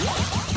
What?